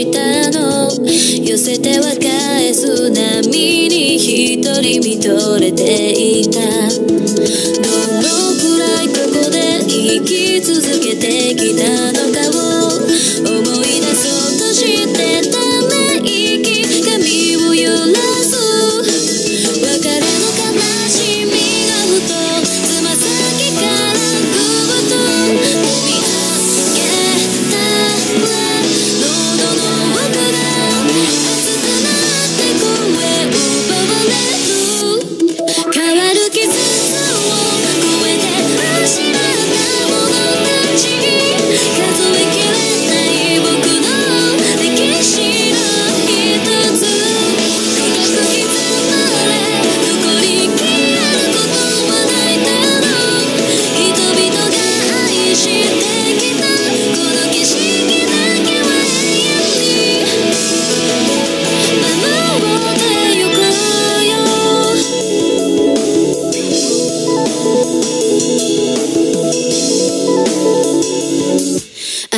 したの。寄せては返す波に一人見とれていく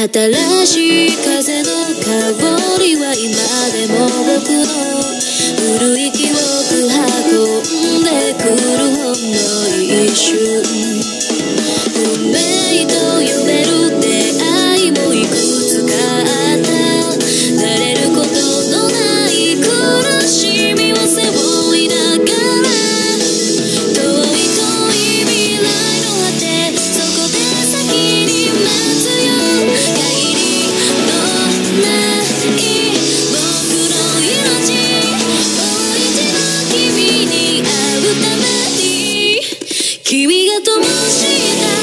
新しい風の香りは今でも僕の古い記憶 tu música.